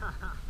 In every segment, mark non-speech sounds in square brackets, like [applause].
Ha [laughs] ha.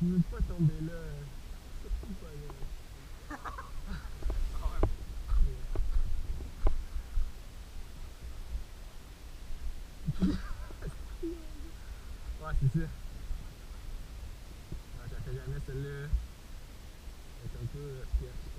Tu veux pas tomber là. Surtout pas là. ouais, c'est ça. Ouais, je la fais jamais celle-là. Elle est un peu... Euh,